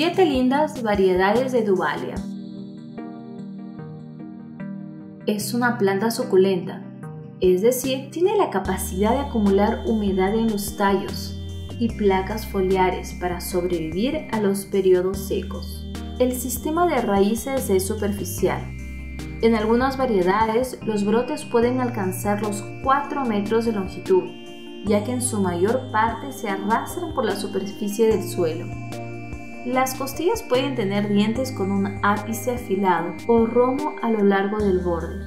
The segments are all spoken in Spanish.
7 lindas variedades de Duvalia. Es una planta suculenta, es decir, tiene la capacidad de acumular humedad en los tallos y placas foliares para sobrevivir a los periodos secos. El sistema de raíces es superficial. En algunas variedades, los brotes pueden alcanzar los 4 metros de longitud, ya que en su mayor parte se arrastran por la superficie del suelo. Las costillas pueden tener dientes con un ápice afilado o romo a lo largo del borde.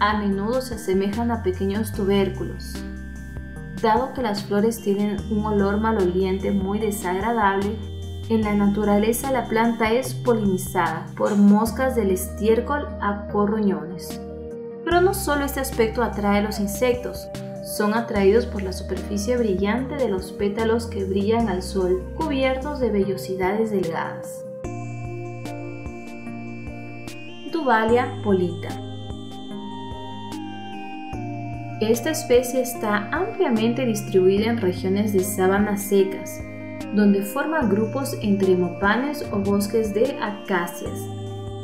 A menudo se asemejan a pequeños tubérculos. Dado que las flores tienen un olor maloliente muy desagradable, en la naturaleza la planta es polinizada por moscas del estiércol a corroñones. Pero no solo este aspecto atrae a los insectos, son atraídos por la superficie brillante de los pétalos que brillan al sol, cubiertos de vellosidades delgadas. Duvalia polita. Esta especie está ampliamente distribuida en regiones de sabanas secas, donde forma grupos entre mopanes o bosques de acacias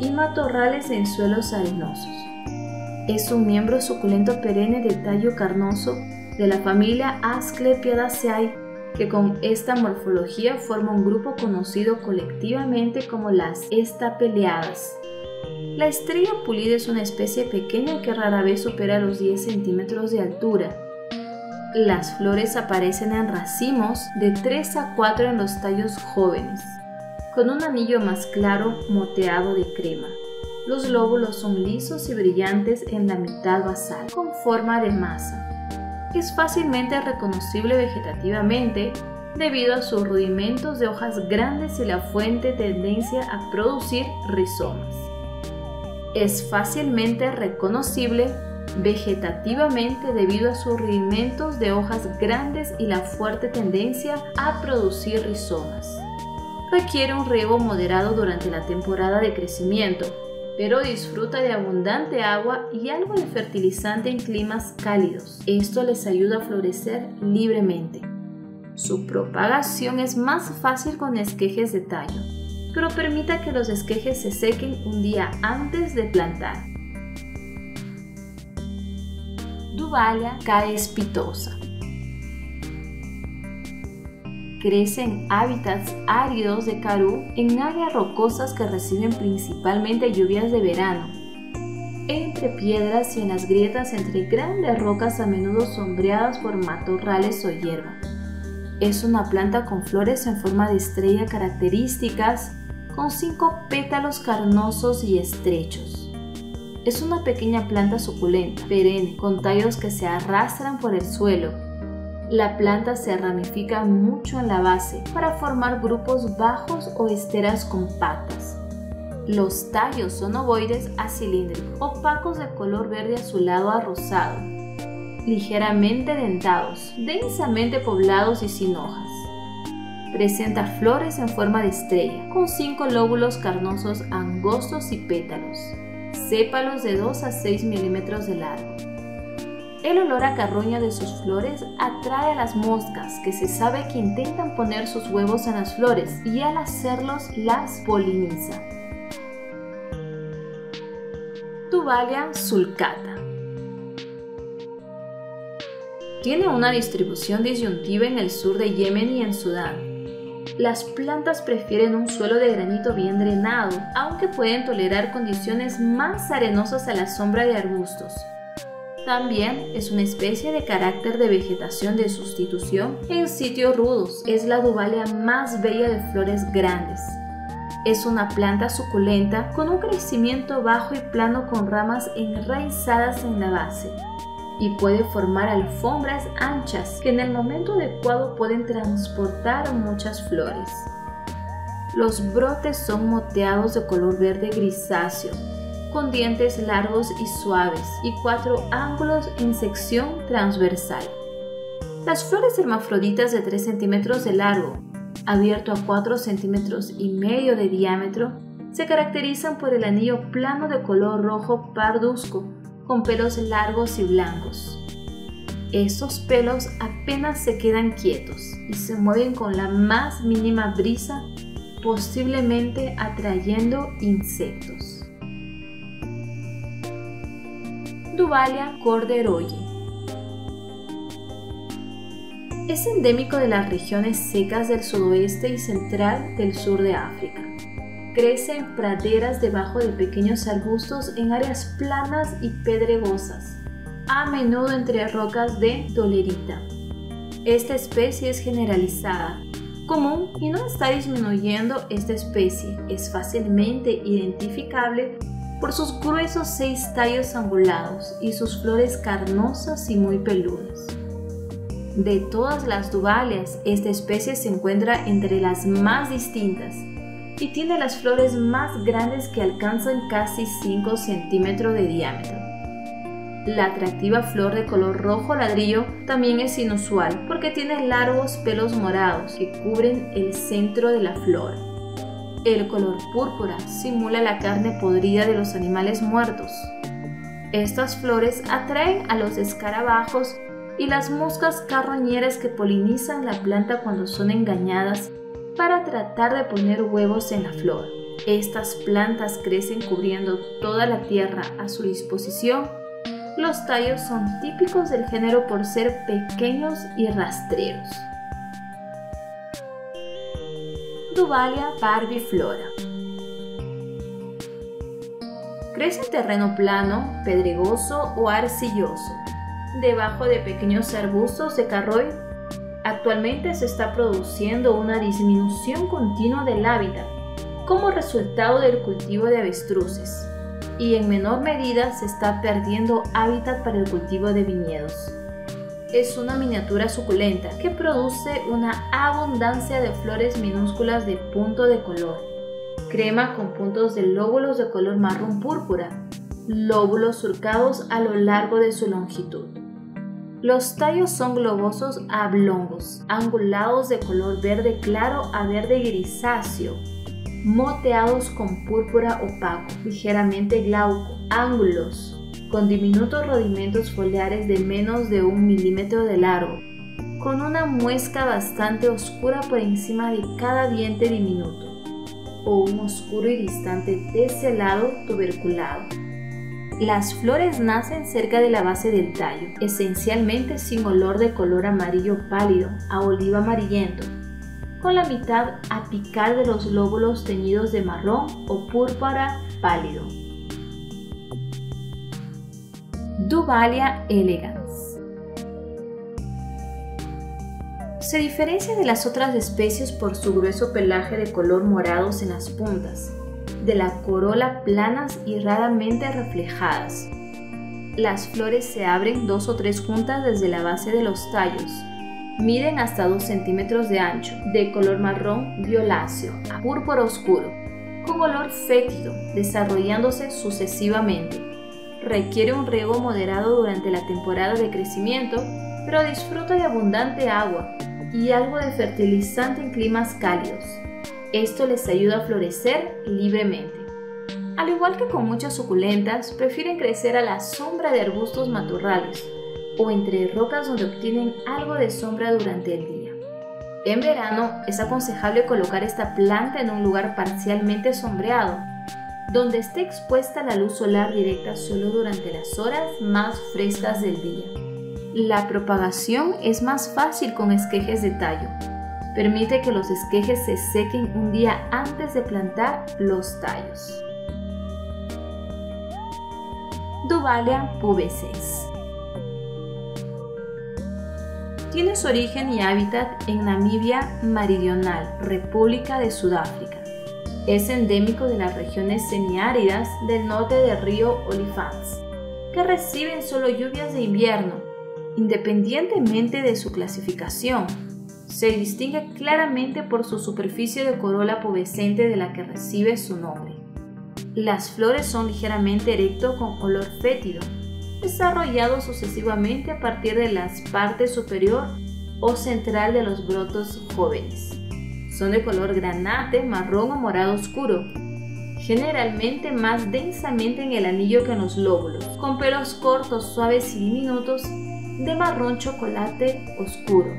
y matorrales en suelos arenosos. Es un miembro suculento perenne de tallo carnoso de la familia Asclepiadaceae que con esta morfología forma un grupo conocido colectivamente como las estapeleadas. La estrella pulida es una especie pequeña que rara vez supera los 10 centímetros de altura. Las flores aparecen en racimos de 3 a 4 en los tallos jóvenes, con un anillo más claro moteado de crema. Los lóbulos son lisos y brillantes en la mitad basal, con forma de masa. Es fácilmente reconocible vegetativamente debido a sus rudimentos de hojas grandes y la fuente tendencia a producir rizomas. Es fácilmente reconocible vegetativamente debido a sus rudimentos de hojas grandes y la fuerte tendencia a producir rizomas. Requiere un riego moderado durante la temporada de crecimiento, pero disfruta de abundante agua y algo de fertilizante en climas cálidos. Esto les ayuda a florecer libremente. Su propagación es más fácil con esquejes de tallo, pero permita que los esquejes se sequen un día antes de plantar. Duvalia caespitosa Crece en hábitats áridos de Karoo en áreas rocosas que reciben principalmente lluvias de verano. Entre piedras y en las grietas entre grandes rocas a menudo sombreadas por matorrales o hierba. Es una planta con flores en forma de estrella características, con cinco pétalos carnosos y estrechos. Es una pequeña planta suculenta, perenne, con tallos que se arrastran por el suelo la planta se ramifica mucho en la base para formar grupos bajos o esteras compactas. Los tallos son ovoides a cilíndricos, opacos de color verde azulado a rosado, ligeramente dentados, densamente poblados y sin hojas. Presenta flores en forma de estrella, con cinco lóbulos carnosos angostos y pétalos, sépalos de 2 a 6 milímetros de largo. El olor a carroña de sus flores atrae a las moscas que se sabe que intentan poner sus huevos en las flores y al hacerlos las poliniza. Tuvalia sulcata Tiene una distribución disyuntiva en el sur de Yemen y en Sudán. Las plantas prefieren un suelo de granito bien drenado, aunque pueden tolerar condiciones más arenosas a la sombra de arbustos. También es una especie de carácter de vegetación de sustitución en sitios rudos. Es la duvalia más bella de flores grandes. Es una planta suculenta con un crecimiento bajo y plano con ramas enraizadas en la base y puede formar alfombras anchas que en el momento adecuado pueden transportar muchas flores. Los brotes son moteados de color verde grisáceo con dientes largos y suaves y cuatro ángulos en sección transversal. Las flores hermafroditas de 3 centímetros de largo, abierto a 4 centímetros y medio de diámetro, se caracterizan por el anillo plano de color rojo parduzco, con pelos largos y blancos. Estos pelos apenas se quedan quietos y se mueven con la más mínima brisa posiblemente atrayendo insectos. Duvalia corderoye es endémico de las regiones secas del sudoeste y central del sur de África. Crece en praderas debajo de pequeños arbustos en áreas planas y pedregosas, a menudo entre rocas de dolerita. Esta especie es generalizada, común y no está disminuyendo esta especie. Es fácilmente identificable por sus gruesos seis tallos angulados y sus flores carnosas y muy peludas. De todas las duvalias, esta especie se encuentra entre las más distintas y tiene las flores más grandes que alcanzan casi 5 centímetros de diámetro. La atractiva flor de color rojo ladrillo también es inusual porque tiene largos pelos morados que cubren el centro de la flor. El color púrpura simula la carne podrida de los animales muertos. Estas flores atraen a los escarabajos y las moscas carroñeras que polinizan la planta cuando son engañadas para tratar de poner huevos en la flor. Estas plantas crecen cubriendo toda la tierra a su disposición. Los tallos son típicos del género por ser pequeños y rastreros. Duvalia parviflora. Crece en terreno plano, pedregoso o arcilloso debajo de pequeños arbustos de carroy. Actualmente se está produciendo una disminución continua del hábitat como resultado del cultivo de avestruces y en menor medida se está perdiendo hábitat para el cultivo de viñedos. Es una miniatura suculenta que produce una abundancia de flores minúsculas de punto de color, crema con puntos de lóbulos de color marrón púrpura, lóbulos surcados a lo largo de su longitud. Los tallos son globosos a oblongos, angulados de color verde claro a verde grisáceo, moteados con púrpura opaco, ligeramente glauco, ángulos, con diminutos rodimentos foliares de menos de un milímetro de largo, con una muesca bastante oscura por encima de cada diente diminuto, o un oscuro y distante lado tuberculado. Las flores nacen cerca de la base del tallo, esencialmente sin olor de color amarillo pálido a oliva amarillento, con la mitad apical de los lóbulos teñidos de marrón o púrpura pálido. Duvalia elegans Se diferencia de las otras especies por su grueso pelaje de color morados en las puntas, de la corola planas y raramente reflejadas. Las flores se abren dos o tres juntas desde la base de los tallos. Miden hasta 2 centímetros de ancho, de color marrón violáceo a púrpura oscuro, con olor fétido, desarrollándose sucesivamente. Requiere un riego moderado durante la temporada de crecimiento, pero disfruta de abundante agua y algo de fertilizante en climas cálidos. Esto les ayuda a florecer libremente. Al igual que con muchas suculentas, prefieren crecer a la sombra de arbustos matorrales o entre rocas donde obtienen algo de sombra durante el día. En verano es aconsejable colocar esta planta en un lugar parcialmente sombreado, donde esté expuesta la luz solar directa solo durante las horas más frescas del día. La propagación es más fácil con esquejes de tallo, Permite que los esquejes se sequen un día antes de plantar los tallos. Duvalia pubescens. Tiene su origen y hábitat en Namibia Meridional, República de Sudáfrica. Es endémico de las regiones semiáridas del norte del río Olifants, que reciben solo lluvias de invierno, independientemente de su clasificación se distingue claramente por su superficie de corola pubescente de la que recibe su nombre. Las flores son ligeramente erecto con olor fétido, desarrollado sucesivamente a partir de la parte superior o central de los brotos jóvenes. Son de color granate, marrón o morado oscuro, generalmente más densamente en el anillo que en los lóbulos, con pelos cortos, suaves y diminutos de marrón chocolate oscuro.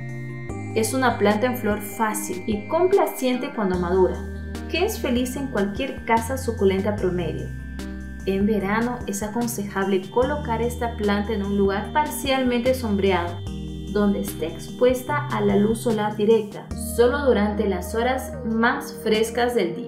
Es una planta en flor fácil y complaciente cuando madura. que es feliz en cualquier casa suculenta promedio. En verano es aconsejable colocar esta planta en un lugar parcialmente sombreado, donde esté expuesta a la luz solar directa, solo durante las horas más frescas del día.